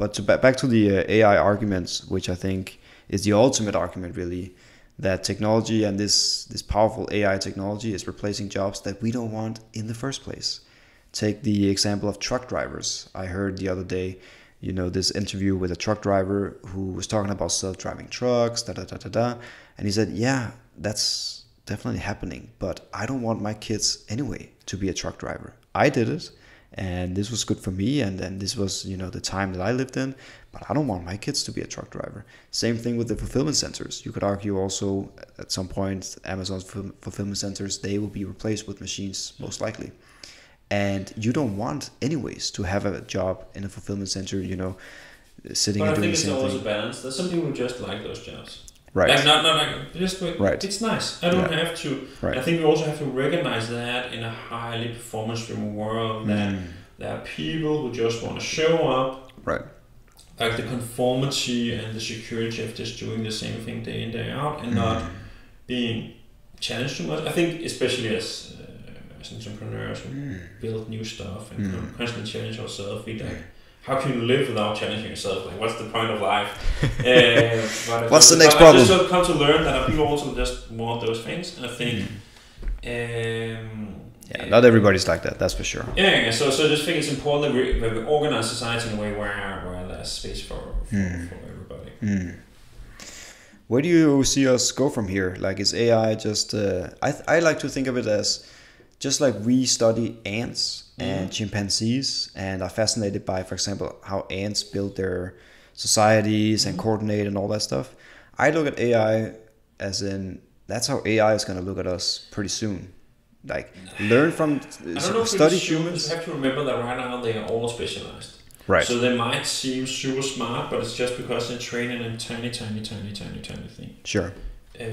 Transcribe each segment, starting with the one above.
But to back to the uh, AI arguments, which I think is the ultimate argument, really, that technology and this this powerful AI technology is replacing jobs that we don't want in the first place. Take the example of truck drivers. I heard the other day, you know, this interview with a truck driver who was talking about self-driving trucks, da da da da da, and he said, "Yeah, that's definitely happening, but I don't want my kids anyway to be a truck driver. I did it." And this was good for me and then this was you know the time that i lived in. But i don't want my kids to be a truck driver. Same thing with the fulfillment centers. You could argue also at some point amazon's fulfillment centers they will be replaced with machines most likely. And you don't want anyways to have a job in a fulfillment center you know sitting but and I doing think the it's same always thing. a balance. There's some people who just like those jobs. Right Like not not like just Right. It's nice. I don't Yeah. have to. right I think we also have to recognize that in a highly performance-driven world, that Mm, there are people who just want to show up, right like the conformity and the security of just doing the same thing day in day out, and not Mm, being challenged too much. I think especially as uh, as entrepreneurs who mm, build new stuff and Mm. constantly challenge ourselves, we like. How can you live without challenging yourself? Like, what's the point of life? Uh, What's the but next I problem? just come to learn that people also just want those things. And I think mm. um, yeah not everybody's like that that's for sure yeah, yeah, so so I just think it's important that we, that we organize society in a way where where there's space for for, Hmm. for everybody. Hmm. Where do you see us go from here? Like, is AI just? Uh, I th- I like to think of it as just like we study ants and Mhm. chimpanzees, and are fascinated by, for example, how ants build their societies and Mhm. coordinate and all that stuff. I look at AI as in that's how AI is going to look at us pretty soon. Like, learn from I don't know study humans. You have to remember that right now they are all specialized. Right. So they might seem super smart, but it's just because they're training in tiny, tiny, tiny, tiny, tiny thing. Sure. Uh,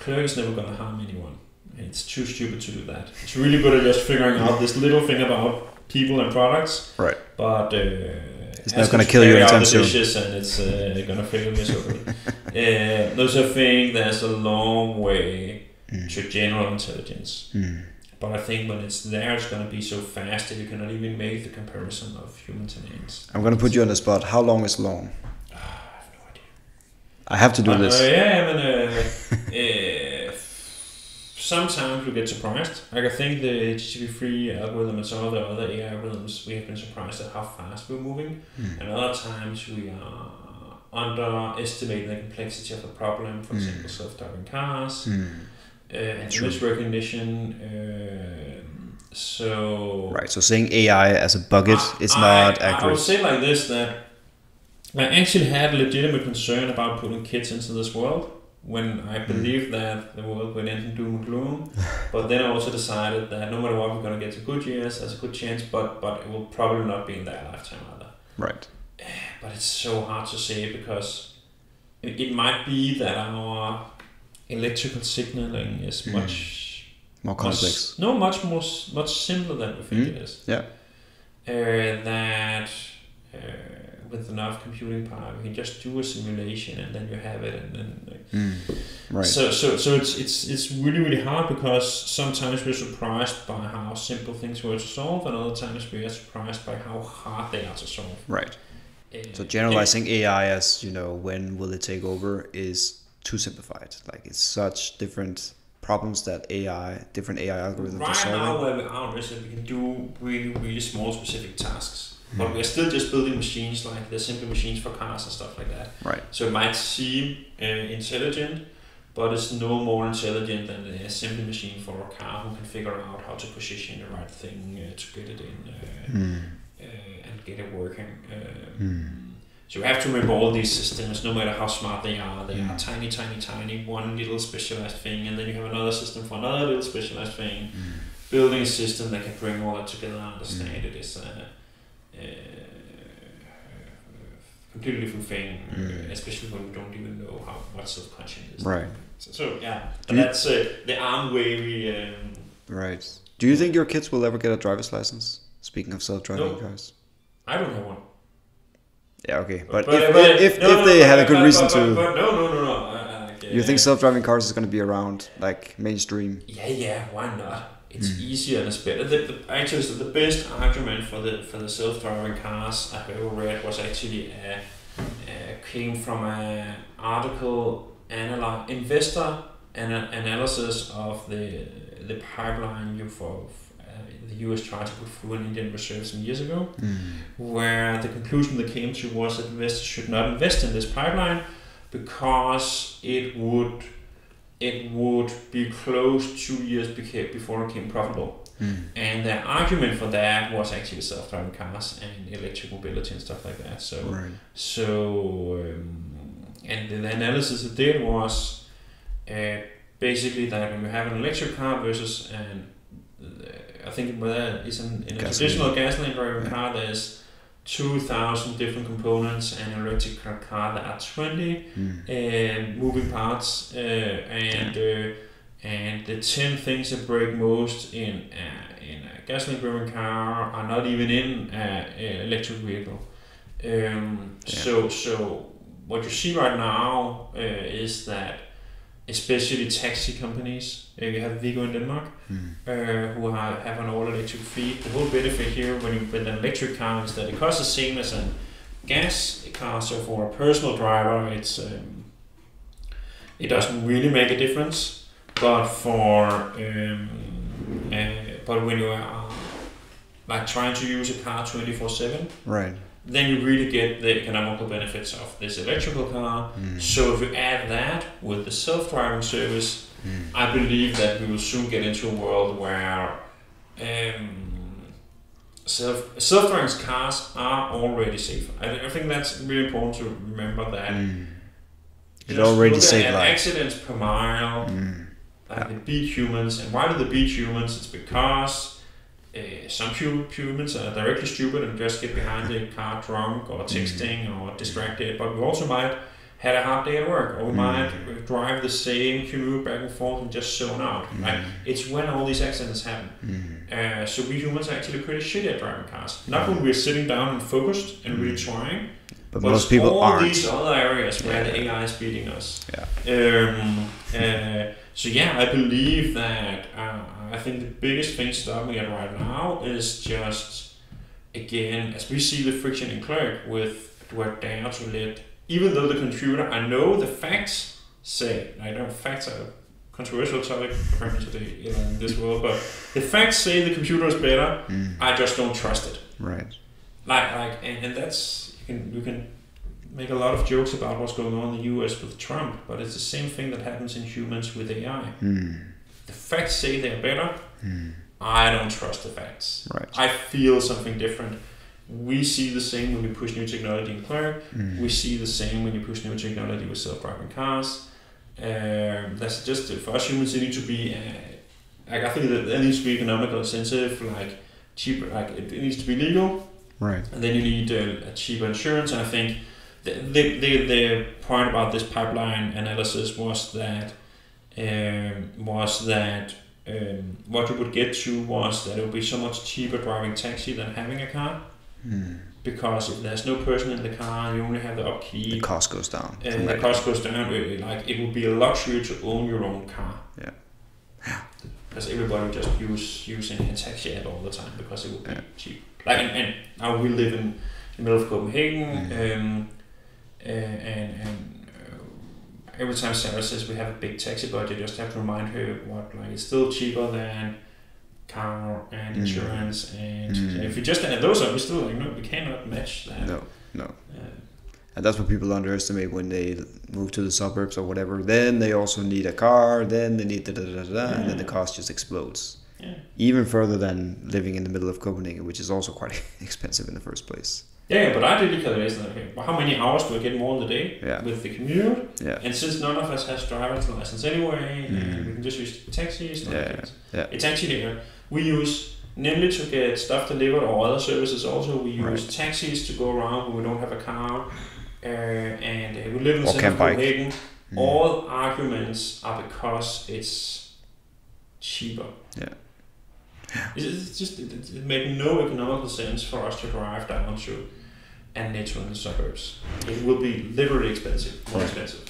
Clerk is never gonna harm anyone. It's too stupid to do that. It's really good at just figuring out this little thing about people and products. Right. But uh, It's not gonna kill you anytime soon. dishes and it's uh, gonna fail miserably. uh, those are things. There's a long way Mm. to general intelligence. Mm. But I think when it's there, it's gonna be so fast that you cannot even make the comparison of humans and ants. I'm going to put you on the spot. How long is long? Ah, I have no idea. I have to do Uh, this. yeah, I mean, uh, uh, sometimes we get surprised. Like I think the GTP3 algorithm and some of the other AI algorithms, we have been surprised at how fast we're moving. Mm. And other times we are underestimating the complexity of the problem. For Mm. example, self-driving cars, Mm. uh, image recognition. Um so Right. So saying AI as a bucket I- is I- not I would accurate. say like this that I actually had legitimate concern about putting kids into this world when I Mm. believed that the world would end in doom and gloom. but then I also decided that no matter what, we're going to get to good years. There's a good chance, but but it will probably not be in that lifetime either. Right. But it's so hard to say because it, it might be that our electrical signaling is Mm. much More complex. much, no, much more, much simpler than we think Mm. it is. Yeah. Uh, that uh, with enough computing power, you can just do a simulation and then you have it, and then. Like, Mm. Right. So, so, so it's it's it's really really hard because sometimes we're surprised by how simple things were to solve, and other times we are surprised by how hard they are to solve. right. Uh, So generalizing AI as you know when will it take over is too simplified. Like it's such different problems that AI, different AI algorithms are Right solving. now, where we are is that we can do really, really small specific tasks. But Mm. we're still just building machines like they're simple machines for cars and stuff like that. Right. So it might seem uh, intelligent, but it's no more intelligent than a simple machine for a car who can figure out how to position the right thing uh, to get it in uh, Mm. uh, and get it working. Uh, Mm. So you have to remember all these systems, no matter how smart they are. They are Mm. tiny, tiny, tiny, one little specialized thing, and then you have another system for another little specialized thing Mm. building a system that can bring all that together and understand Mm. it is a completely different thing, Mm. especially when we don't even know how what self-conscious is. Right. So, so yeah, you- that's uh, the arm way we. Um, Right. Do you think your kids will ever get a driver's license? Speaking of self-driving No. cars. I don't have one. Yeah. Okay. But, But- if but- if, no, if no, they had a good reason to, no, no, no, no. Uh, like, you think uh, self-driving cars is going to be around like mainstream? Yeah, yeah. Why not? It's mm. easier and it's better. The, the, actually, the best argument for the for the self-driving cars I've ever read was actually a, a came from an article analyze investor ana- analysis of the the pipeline you for uh, the U.S. tried to put through in Indian reserve some years ago, mm. where the conclusion they came to was that investors should not invest in this pipeline because it would it would be close two years before it became profitable. Mm. And the argument for that was actually self-driving cars and electric mobility and stuff like that. So, right. so um, and the analysis it did was uh, basically that when you have an electric car versus an, uh, I think whether it's an, in a traditional gasoline driven yeah. car, there's 2,000 different components and an electric car that are 20 mm. uh, moving parts uh, and uh, and the 10 things that break most in uh, in a gasoline driven car are not even in an electric vehicle um, yeah. so so what you see right now uh, is that especially taxi companies. Uh, we have Viggo in Denmark, mm. uh, who have, have an all electric fleet. The whole benefit here when you with an electric car is that it costs the same as a gas car. So for a personal driver, it's um, it doesn't really make a difference. But for um, uh, but when you are like trying to use a car twenty four seven, right then you really get the economical benefits of this electrical car. Mm. So if you add that with the self-driving service, mm. I believe that we will soon get into a world where um, self self-driving cars are already safe. I, I think that's really important to remember that. Mm. It already saved lives. Accidents per mile. Like the beat humans, and why do they beat humans? It's because uh, some humans are directly stupid and just get behind the car drunk or texting mm. or distracted, but we also might had a hard day at work, or we mm. might drive the same commute back and forth and just zone out. Mm. Right? It's when all these accidents happen. Mm. Uh, so we humans are actually pretty shitty at driving cars. Not when we're sitting down and focused and really mm. trying. But, but most people all aren't. these other areas where yeah. the AI is beating us. Yeah. Um, uh, so yeah, I believe that uh, I think the biggest thing stopping it right now is just again as we see the friction in Clerk with we're down to let even though the computer I know the facts say I know facts are a controversial topic apparently today you know, in this world, but the facts say the computer is better. Mm. I just don't trust it. Right. Like like and, and that's you can you can make a lot of jokes about what's going on in the US with Trump, but it's the same thing that happens in humans with AI. Mm. The facts say they're better. Mm. I don't trust the facts. Right. I feel something different. We see the same when we push new technology in Clerk. Mm. We see the same when you push new technology with self-driving cars. Um, that's just for us humans. It needs to be uh, like I think that it needs to be economical, sensitive, like cheaper. Like it, it needs to be legal. Right. And then you need uh, a cheaper insurance. And I think the, the, the, the point about this pipeline analysis was that um, was that um, what you would get to was that it would be so much cheaper driving taxi than having a car. Mm. Because if there's no person in the car, you only have the upkeep. The cost goes down. And the cost goes down. Like it would be a luxury to own your own car. Yeah. Yeah. Because everybody just use using a taxi app all the time because it would be yeah. cheap. Like and, and now we live in the middle of Copenhagen. Mm. Um, uh, and and uh, every time Sarah says we have a big taxi budget, you just have to remind her what like it's still cheaper than car and mm. insurance, and mm. if you just add those up, we still like no, we cannot match that. No, no. Uh, and that's what people underestimate when they move to the suburbs or whatever. Then they also need a car. Then they need da da da da, yeah. and then the cost just explodes. Yeah. Even further than living in the middle of Copenhagen, which is also quite expensive in the first place. Yeah, but I did the calculation. Okay, well, how many hours do I get more in the day yeah. with the commute? Yeah. And since none of us has driver's license anyway, Mm. and we can just use taxis. Yeah, yeah. It's actually uh, we use Nemlig to get stuff delivered or other services. Also, we use Right. taxis to go around when we don't have a car, uh, and uh, we live in the Or center of. Copenhagen. Mm. All arguments are because it's cheaper. Yeah. It's just it, it it made no economical sense for us to drive down to and nature in the suburbs. It will be literally expensive, more expensive.